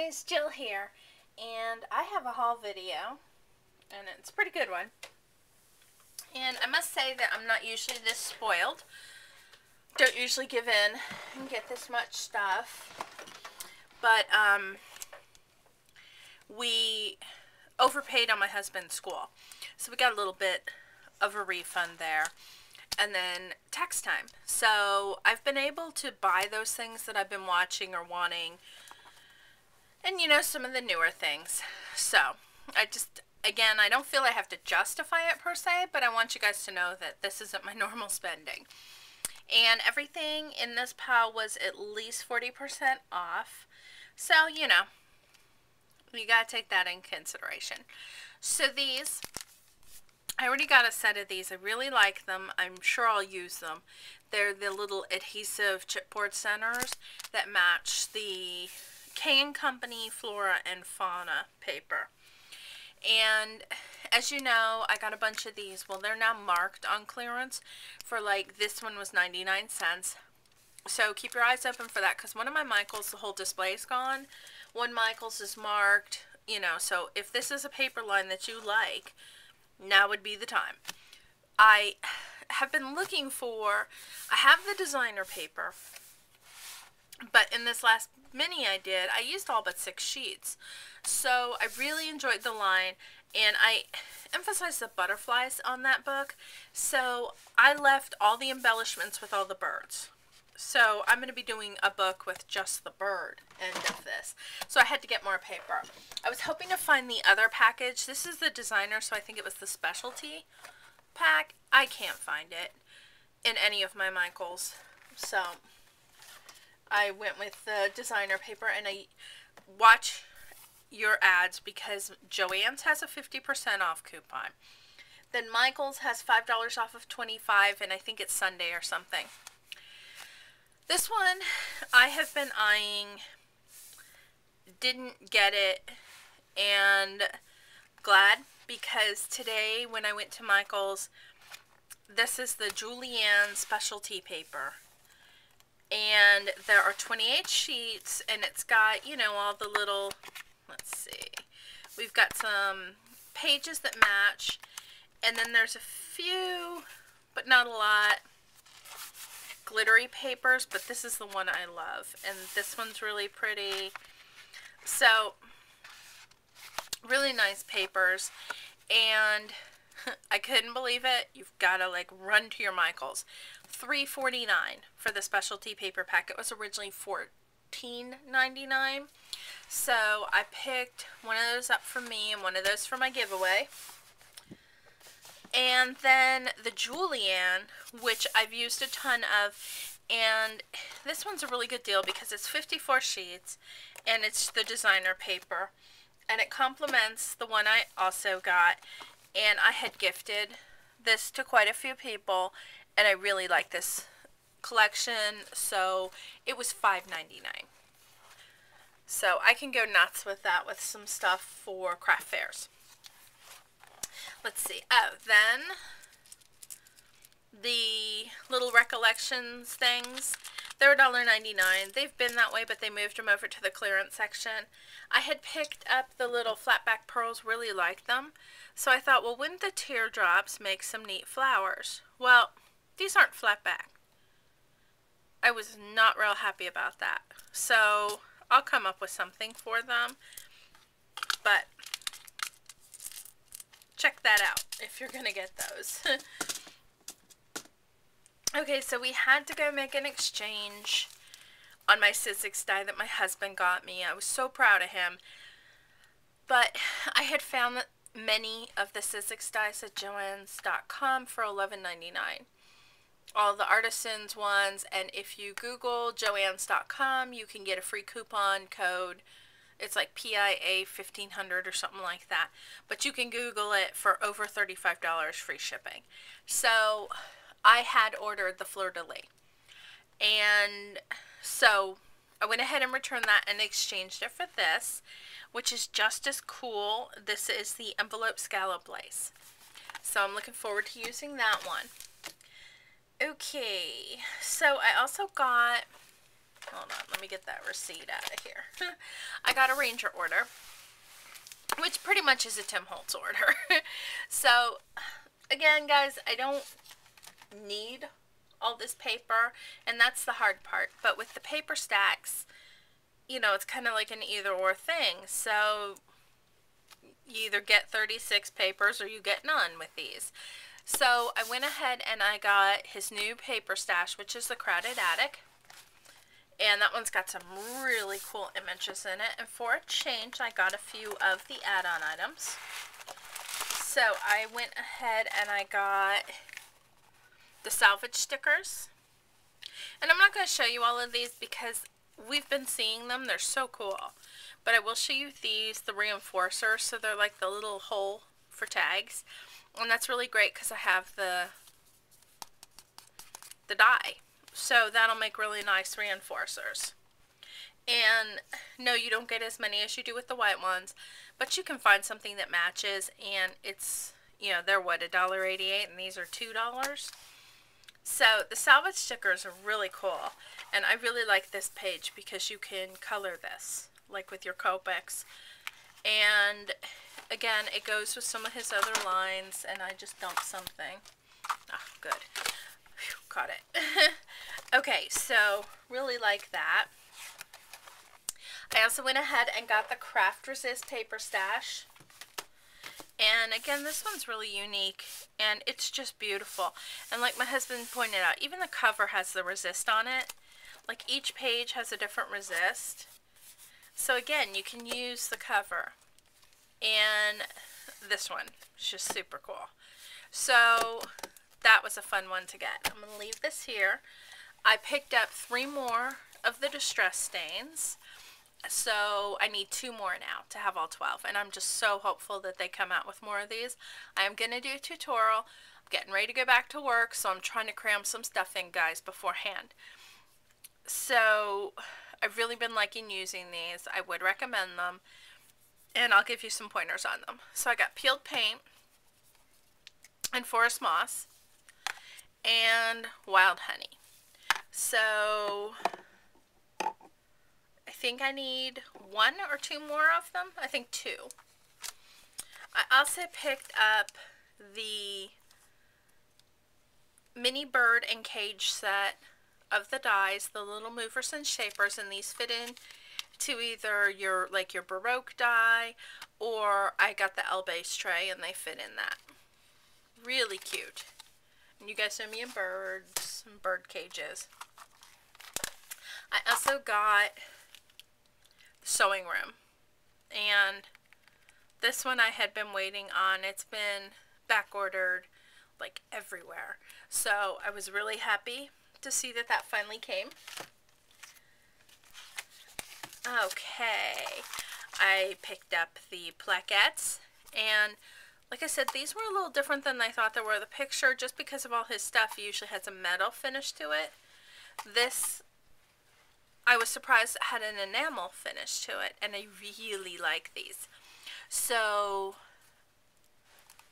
guys, Jil here, and I have a haul video, and it's a pretty good one. And I must say that I'm not usually this spoiled. Don't usually give in and get this much stuff. But, um, we overpaid on my husband's school. So we got a little bit of a refund there. And then tax time. So I've been able to buy those things that I've been watching or wanting and you know some of the newer things so I just again I don't feel I have to justify it per se but I want you guys to know that this isn't my normal spending and everything in this pile was at least 40% off so you know you gotta take that in consideration so these I already got a set of these. I really like them. I'm sure I'll use them. They're the little adhesive chipboard centers that match the K & Company Flora and Fauna paper. And as you know, I got a bunch of these. Well, they're now marked on clearance for like, this one was 99 cents. So keep your eyes open for that because one of my Michaels, the whole display is gone. One Michaels is marked, you know, so if this is a paper line that you like, now would be the time. I have been looking for, I have the designer paper but in this last mini I did, I used all but six sheets. So I really enjoyed the line and I emphasized the butterflies on that book. So I left all the embellishments with all the birds. So I'm going to be doing a book with just the bird end of this. So I had to get more paper. I was hoping to find the other package. This is the designer, so I think it was the specialty pack. I can't find it in any of my Michaels. So I went with the designer paper and I watch your ads because Joann's has a 50% off coupon. Then Michael's has $5 off of 25 and I think it's Sunday or something. This one I have been eyeing, didn't get it, and glad because today when I went to Michael's, this is the Julianne specialty paper and there are 28 sheets and it's got you know all the little let's see we've got some pages that match and then there's a few but not a lot glittery papers but this is the one I love and this one's really pretty so really nice papers and I couldn't believe it. You've got to like run to your Michaels. $3.49 for the specialty paper pack. It was originally $14.99. So I picked one of those up for me and one of those for my giveaway. And then the Julienne, which I've used a ton of. And this one's a really good deal because it's 54 sheets and it's the designer paper. And it complements the one I also got and I had gifted this to quite a few people and I really like this collection so it was $5.99 so I can go nuts with that with some stuff for craft fairs let's see oh then the little recollections things they're $1.99. They've been that way, but they moved them over to the clearance section. I had picked up the little flat back pearls, really liked them. So I thought, well, wouldn't the teardrops make some neat flowers? Well, these aren't flat back. I was not real happy about that. So I'll come up with something for them. But check that out if you're going to get those. Okay, so we had to go make an exchange on my Sizzix die that my husband got me. I was so proud of him. But I had found that many of the Sizzix dies at Joann's.com for $11.99. All the artisans ones, and if you Google Joann's.com, you can get a free coupon code. It's like PIA 1500 or something like that. But you can Google it for over $35 free shipping. So I had ordered the fleur-de-lis. And so I went ahead and returned that and exchanged it for this, which is just as cool. This is the envelope scallop lace. So I'm looking forward to using that one. Okay, so I also got hold on, let me get that receipt out of here. I got a Ranger order, which pretty much is a Tim Holtz order. so, again, guys, I don't need all this paper, and that's the hard part. But with the paper stacks, you know, it's kind of like an either or thing. So, you either get 36 papers or you get none with these. So I went ahead and I got his new paper stash, which is the Crowded Attic. And that one's got some really cool images in it. And for a change, I got a few of the add-on items. So I went ahead and I got the salvage stickers. And I'm not going to show you all of these because we've been seeing them. They're so cool. But I will show you these, the reinforcers. So they're like the little hole for tags. And that's really great because I have the, the die. So that'll make really nice reinforcers. And no, you don't get as many as you do with the white ones, but you can find something that matches and it's, you know, they're what, $1.88 and these are $2. So the salvage stickers are really cool and I really like this page because you can color this like with your Copics and again, it goes with some of his other lines, and I just dumped something. Ah, good. Whew, caught it. okay, so really like that. I also went ahead and got the Kraft Resist Paper Stash. And again, this one's really unique and it's just beautiful. And like my husband pointed out, even the cover has the resist on it. Like each page has a different resist. So again, you can use the cover and this one is just super cool. So that was a fun one to get. I'm going to leave this here. I picked up three more of the Distress Stains. So I need two more now to have all 12. And I'm just so hopeful that they come out with more of these. I am going to do a tutorial. I'm getting ready to go back to work. So I'm trying to cram some stuff in, guys, beforehand. So I've really been liking using these. I would recommend them and I'll give you some pointers on them. So I got peeled paint and forest moss and wild honey. So I think I need one or two more of them. I think two. I also picked up the mini bird and cage set of the dies, the little movers and shapers, and these fit in to either your like your Baroque die or I got the L base tray and they fit in that. Really cute. And you guys know me in birds and bird cages. I also got the sewing room. And this one I had been waiting on. It's been back ordered like everywhere. So I was really happy to see that that finally came. Okay, I picked up the plaquettes, and like I said, these were a little different than I thought they were. The picture, just because of all his stuff, usually has a metal finish to it. This, I was surprised had an enamel finish to it, and I really like these. So,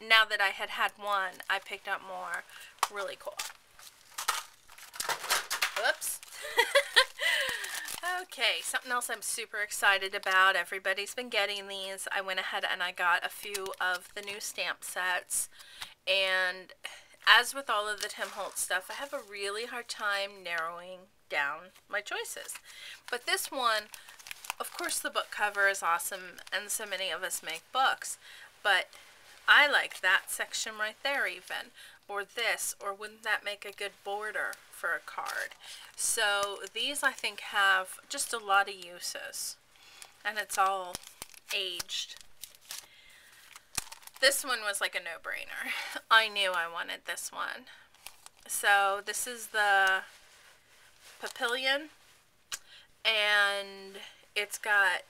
now that I had had one, I picked up more. Really cool. Whoops. Okay, something else I'm super excited about. Everybody's been getting these. I went ahead and I got a few of the new stamp sets. And as with all of the Tim Holtz stuff, I have a really hard time narrowing down my choices. But this one, of course the book cover is awesome and so many of us make books. But I like that section right there even. Or this. Or wouldn't that make a good border for a card? So these I think have just a lot of uses. And it's all aged. This one was like a no-brainer. I knew I wanted this one. So this is the Papillon. And it's got,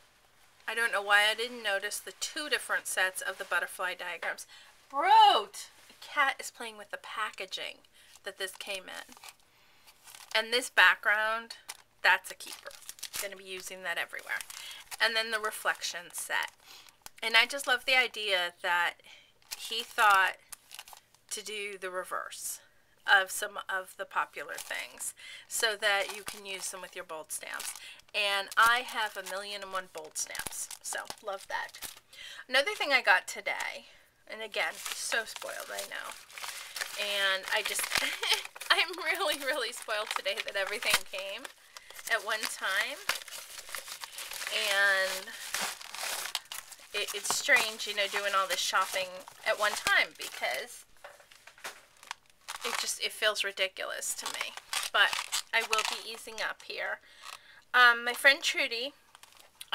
I don't know why I didn't notice the two different sets of the butterfly diagrams. Wrote! Cat is playing with the packaging that this came in. And this background, that's a keeper. Going to be using that everywhere. And then the reflection set. And I just love the idea that he thought to do the reverse. of some of the popular things so that you can use them with your bold stamps. And I have a million and one bold stamps. So, love that. Another thing I got today, and again, so spoiled, I know. And I just, I'm really, really spoiled today that everything came at one time. And it, it's strange, you know, doing all this shopping at one time because it just, it feels ridiculous to me. But I will be easing up here. Um, my friend Trudy,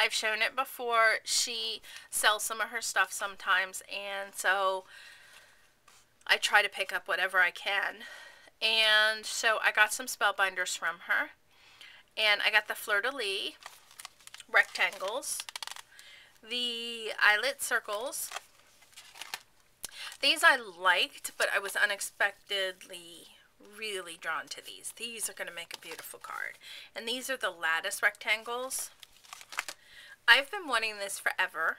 I've shown it before. She sells some of her stuff sometimes, and so I try to pick up whatever I can. And so I got some spellbinders from her. And I got the fleur-de-lis rectangles, the eyelet circles. These I liked, but I was unexpectedly really drawn to these. These are going to make a beautiful card. And these are the lattice rectangles. I've been wanting this forever.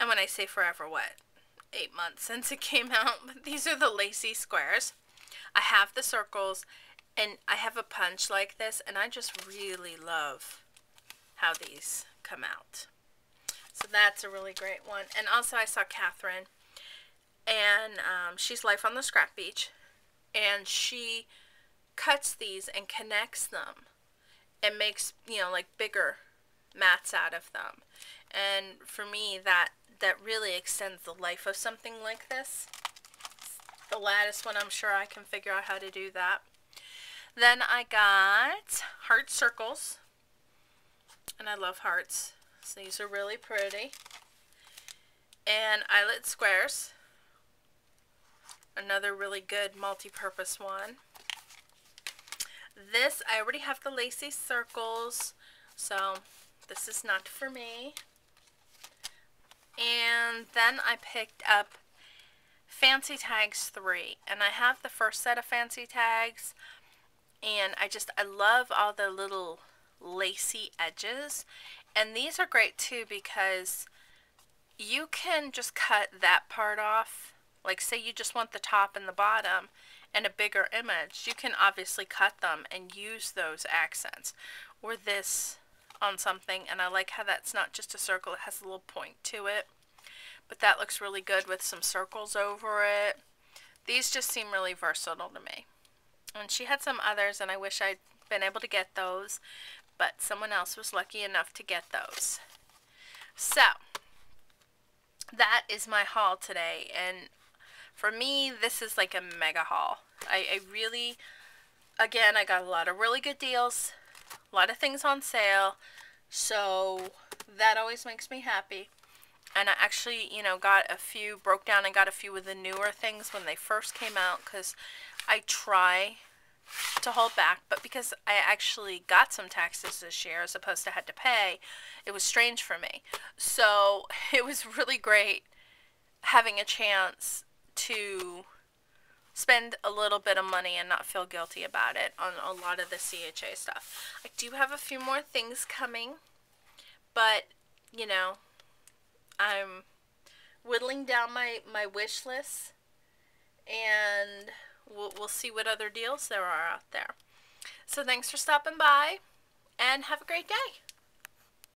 And when I say forever, what? Eight months since it came out. But these are the lacy squares. I have the circles and I have a punch like this and I just really love how these come out. So that's a really great one. And also I saw Catherine and um, she's Life on the Scrap Beach and she cuts these and connects them and makes, you know, like bigger mats out of them. And for me, that, that really extends the life of something like this. The lattice one, I'm sure I can figure out how to do that. Then I got heart circles. And I love hearts. So these are really pretty. And eyelet squares. Another really good multi-purpose one. This, I already have the lacy circles. So this is not for me. And then I picked up Fancy Tags 3. And I have the first set of Fancy Tags. And I just, I love all the little lacy edges. And these are great too because you can just cut that part off. Like say you just want the top and the bottom and a bigger image. You can obviously cut them and use those accents. Or this on something and I like how that's not just a circle, it has a little point to it. But that looks really good with some circles over it. These just seem really versatile to me. And she had some others and I wish I'd been able to get those, but someone else was lucky enough to get those. So, that is my haul today and for me this is like a mega haul. I, I really, again, I got a lot of really good deals a lot of things on sale. So that always makes me happy. And I actually, you know, got a few, broke down and got a few of the newer things when they first came out because I try to hold back. But because I actually got some taxes this year as opposed to had to pay, it was strange for me. So it was really great having a chance to spend a little bit of money and not feel guilty about it on a lot of the CHA stuff. I do have a few more things coming, but, you know, I'm whittling down my, my wish list, and we'll, we'll see what other deals there are out there. So thanks for stopping by, and have a great day.